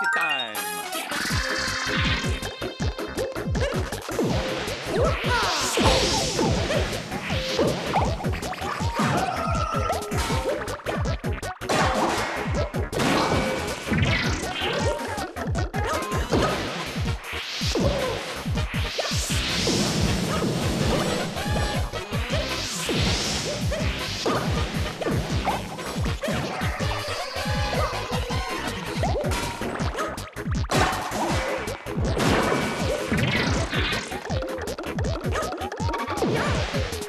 biscuit time. Bye.